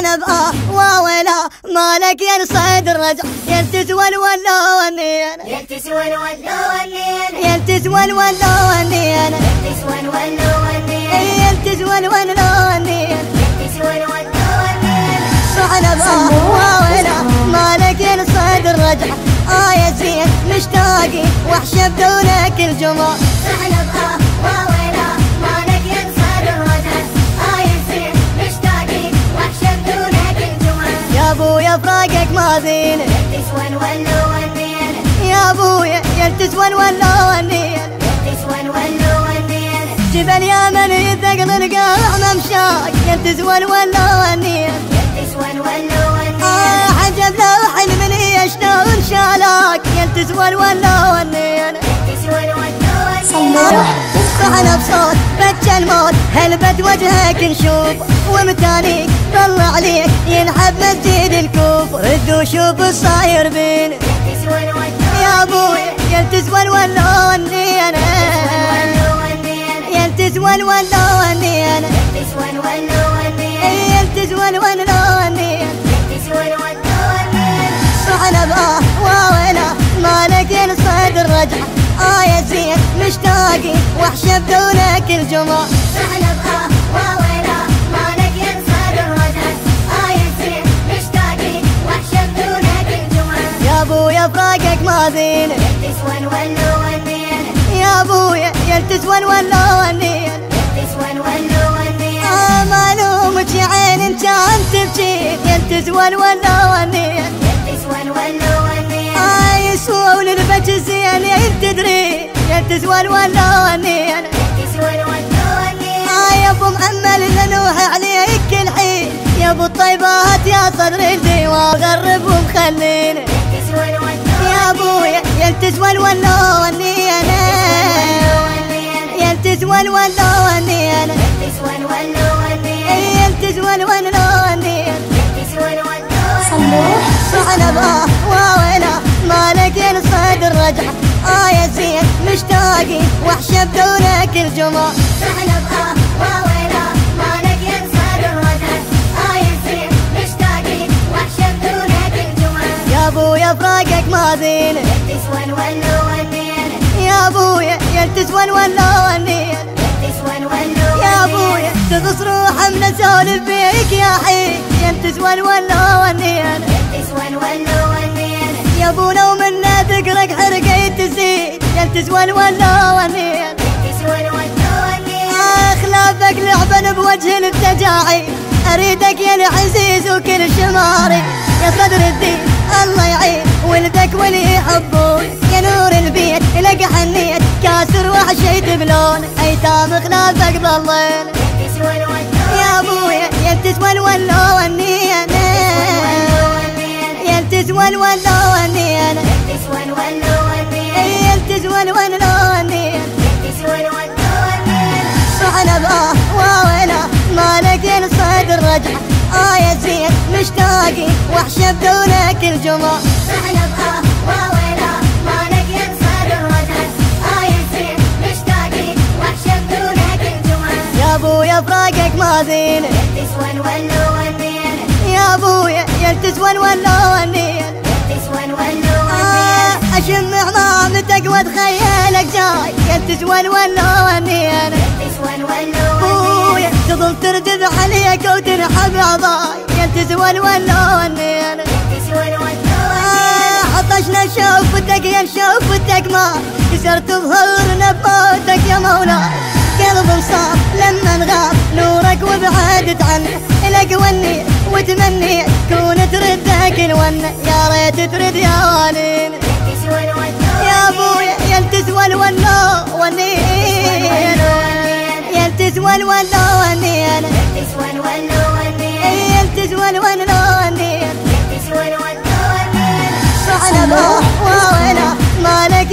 صحنا بآه وويلا مالك يا صدر رجع يلتسوى الولا والنينا يلتسوى الولا والنينا يلتسوى الولا والنينا يلتسوى الولا والنينا يلتسوى الولا والنينا يلتسوى الولا والنينا صحنا بآه وويلا مالك يا صدر رجع آه يا زين مشتاقي وحشة بدونك الجمال صحنا بآه ما زين يلتسوى الولا والنينا يا أبويا يلتسوى الولا والنينا يلتسوى الولا والنينا جبل يمن يثقل القاع ممشاك الولا والنينا يلتسوى الولا والنينا آه عجب لو حلم لي شلون شالاك. يلتسوى الولا والنينا يلتسوى والنينا صحنا بصوت بج الموت. هلبت وجهك نشوف؟ ومتانيك طلع عليك ينحب مسجد الكوف. رد وشوف الصاير بين يا ابويا يلتسوى الولا والنينا الولا والنينا يلتسوى الولا والنينا يلتسوى الولا والنينا يلتسوى الولا والنينا يلتسوى الولا والنينا صحنا بآه وويلا مالك ينصد الرجع آه يا زين مشتاقي وحشة بدونك الجمال صحنا بآه الرجل آه يصير مشتاقين وحشة بدونك الجمال يا أبويا فراقك ما زين. يلتسوى الولا والنينا يا أبويا يلتسوى الولا والنينا يلتسوى الولا والنينا آه معلومك يا عين أنت أنت تبكي الولا والنينا يلتسوى الولا والنينا آه وللبج زين تدري والنينا يلتسوى الولا والنينا آه يا أبو مأمل ننوح عليك الحين. يا أبو الطيبات يا صدر الديوان غرب الولا يا ابويا يلتسوى الولا والنينا يلتسوى الولا والنينا يلتسوى الولا والنينا يلتسوى الولا والنينا صحنا بآه وويلا مالك ينصد الرجع آه يا زين مشتاقي وحشة بدونك الجمال صحنا بآه وويلا مالك ينصر الرجل آه يصير مشتاقين وحشة بدونك الجمال يا أبويا فراقك ما زين. يلتسوى الولا والنينا يا أبويا يلتسوى الولا والنينا يلتسوى الولا يا أبويا تغص روح من اسولف بيك يا حين يلتسوى الولا والنينا يلتسوى الولا والنينا يا ابو لو منا ذكرك حرقة تزيد. يلتسوى الولا والنينا يلتسوى الولا والنينا اخلافك لعبا بوجه التجاعي أريدك يا العزيز وكل شماري. يا صدر الدين الله يعين. ولدك واللي يحبون يا نور البيت لك حنيت. كاسر وحشيت بلون. أيتام خلافك ضلين يا ابويا يلتسوى الولا والنينا الرجع آه يا زين مشتاقي وحشة بدونك الجمال صحنا بآه وويلا مالك ينصر الرجل آه يصير مشتاقين وحشة بدونك الجمال يا ابويا فراقك ما زين. يلتسوى الولا والنينا يا ابويا يلتسوى الولا والنينا يلتسوى الولا آه والنينا اشم عظامتك واتخيلك جاي. يلتسوى الولا والنينا يلتسوى الولا ابويا والنينا تظل تردد عليك وتنحب عضاي الولا والنينا يلتسوى الولا آه، عطشنا شوفتك يا شوفتك ما كسرت ظهرنا بموتك يا مولاي. قلب انصاف لما نغاب نورك وبعدت عنه. لك وني وتمني كون تردك الونة يا ريت ترد يا الولا يا ابويا ونين يلتسوى الولا ونين الولا والنينا صحنا باه وويلا مالك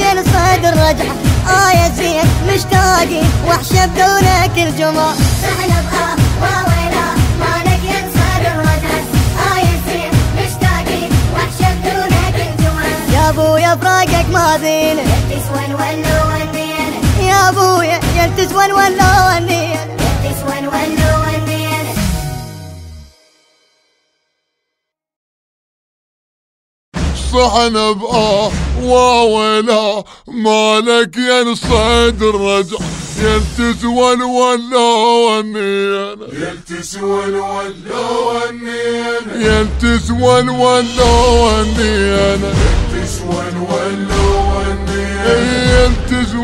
آه يا زين مشتاقي. وحشة بدونك الجمال صحنا بآه وويلا مالك ينصر الرجل آه يصير مشتاقين وحشة بدونك الجمال يا ابويا فراقك ما زين. يا ابويا Well, this one, one, no one, man. Well, this one, one, no one, man. صحن ون وولا مالك يا الصيد الرجع. يلتسون ولا ونينا يلتسون ولا ونينا يلتسون ولا ونينا ولا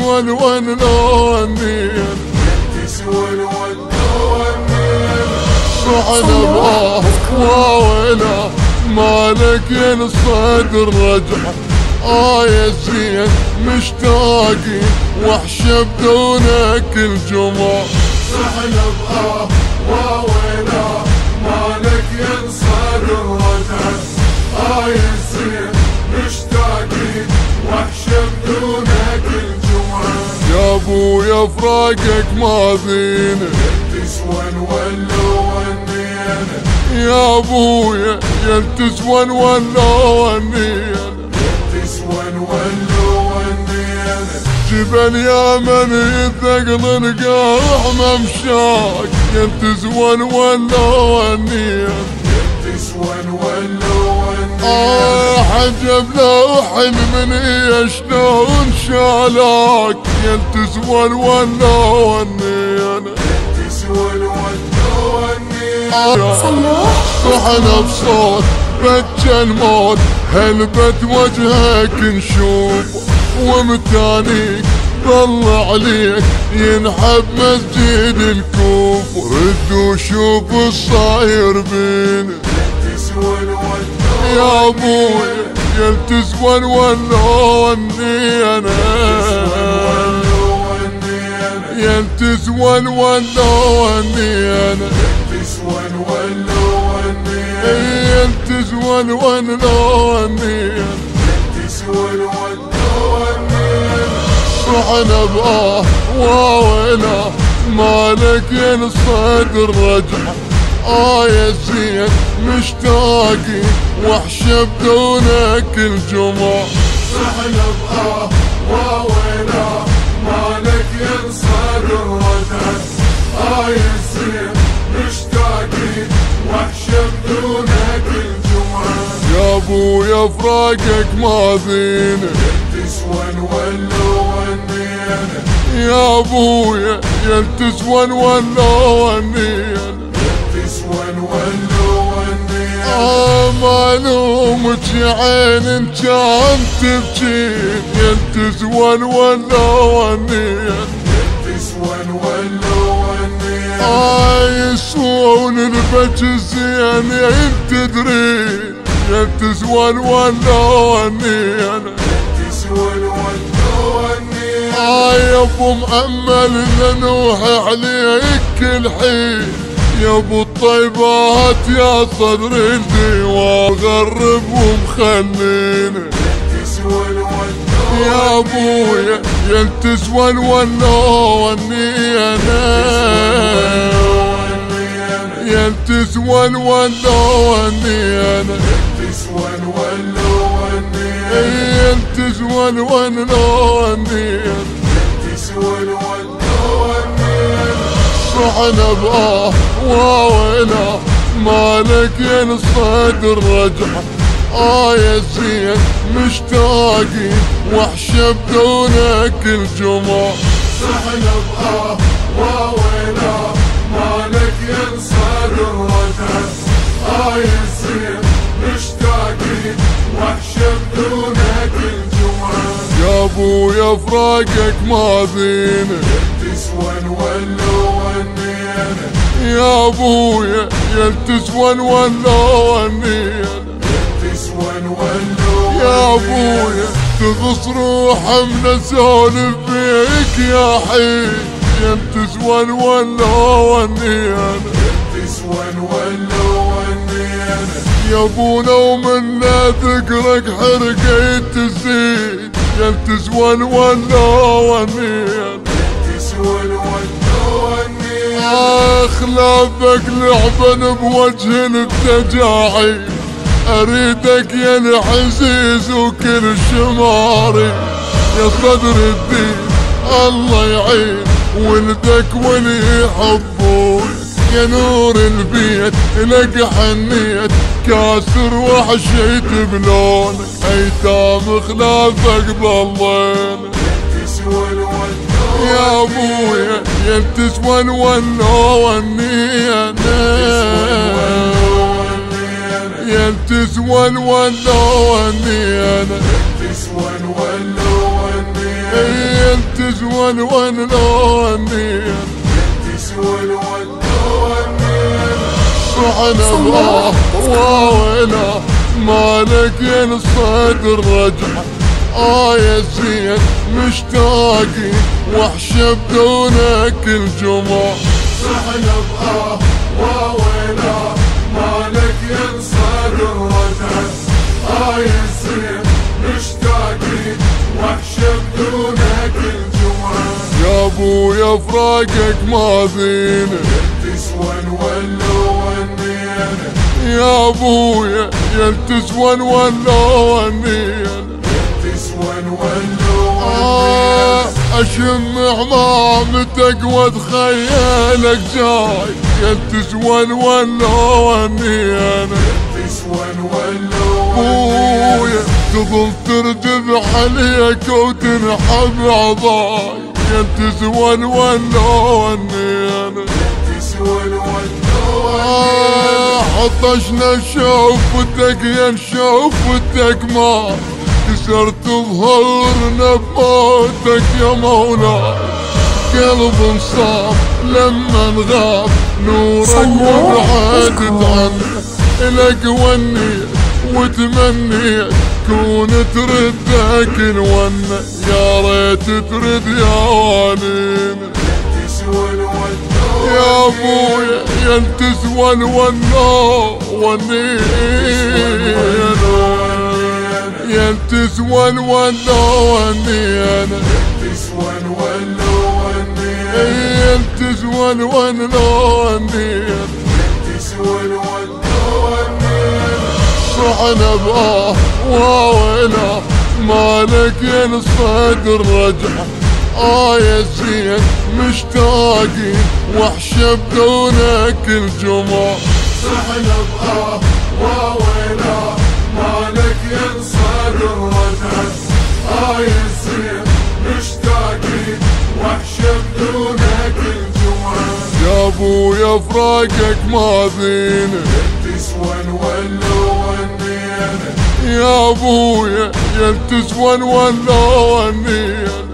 الولا والنيانة صحن بآه واويلا مالك الصدر رجع. آه يا زين مشتاقين وحشة بدونك الجمعة صحن بآه ابويا فراقك ما فينا تسوى الولا والنيانة يا أبويا يا تسوى ولا والنيانة تسوى الولا والنيانة جبل يا من يثقل القاع ممشاك. يا ولا والنيانة تسوى الولا والنيانة آه حجب لو حلم شلون شالاك يا تسوى ولا والنيانة تسوى والنيانة. آه صحنا بصوت بج الموت هلبت وجهك نشوف. ومتانيك طلع عليك ينحب مسجد الكوف. رد وشوف الصاير بينا. تسوى الولا يا ابويا يلتزون ولا وني أنا والنيانة. يلتزون ولا وني أنا والنيانة. يلتزون ولا أنا صحنا بآه واويلا مالك الصدر رجع آه يا زين مشتاقين. وحشة بدونك الجمعة صحنا بآه واويلا مالك ينصاد الرجع آه يصير مشتاقين وحشة بدونك الجمعة يا أبويا فراقك ما فينا تسوى الولا والنيانة يا أبويا يا تسوى ولا والنيانة تسوى الولا يا عين ان كان تبكين يا تسوى ولا والنيانة تسوى الولا والنيانة آه يسوون البك الزين انت تدري. يا تسوى ولا والنيانة تسوى الولا والنيانة آه يا أبو مأمل نوح عليك الحين. يا أبو الطيبات يا صدر الديوان غرب ومخلينا تسوى الولا يا أبويا يا تسوى الولا وني أنا يا تسوى الولا وني أنا تسوى الولا والنيانة يا تسوى الولا وني أنا تسوى الولا والنيانة صحنا بآه واويلا مالك يا الصدر رجع آه يا زين مشتاقين وحشة بدونك الجمعة صحنا بآه واويلا مالك ينصاد الرجع آه يصير مشتاقين وحشة بدونك يا ابويا فراقك ما فينا تسوى والنيانة يا أبويا يا تسوى الولا يا أبويا تغص روح من اسولف بيك يا حي يا والنيانة تسوى الولا والنيانة يا أبونا ومنا ذكرك حرقة تزيد. يا والنيانة تسوى الولا اخلافك لعبا بوجه التجاعي أريدك يا العزيز وكل شماري. يا صدر الدين الله يعين. ولدك واللي يحبون يا نور البيت لك حنيت. كاسر وحشيت بلونك أيتام خلافك ضلينا والنينا يا تسوى الولا والنينا تسوى الولا والنينا يا تسوى الولا والنينا تسوى الودة والنينا صحنا الله واوينا مالك يا الصدر آه يا زين مشتاقين وحشة بدونك الجمعة صحنا بآه واوينا مالك ينصاد الرجعة آه يا زين مشتاقين وحشة بدونك الجمعة يا أبويا فراقك ما فينا تسوى الولا والنينا يا أبويا يا تسوى ولا ونينا آه أشم عمامتك واتخيلك جاي. يا تسوى ولا ونينا تسوى الولا أبويا تظل ترجف عليك وتنحب عضاي ولا ونينا تسوى الولا آه عطشنا شوفتك يا شوفتك ما كسرت ظهرنا بموتك يا مولاي قلب صاب لما نغاب نورك وبعدت عنه لك ونيت وتمنيت كون تردك الونة يا ريت ترد يا الولا يا ابويا يا تسوى الونا ونينا يا تسوى الونا ونينا تسوى الولا والنينا يا تسوى الونا ونينا تسوى الولا والنينا صحنا باه واوينا مالك الصدر رجع آه يا زين مشتاقين وحشة بدونك الجمعة صحنا بآه واوينا مالك آه يا زين مشتاقين وحشة بدونك يا أبويا فراقك ما فينا تسوى الولا والنينا يا ابويا يا تسوى ولا ونينا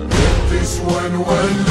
تسوى الولا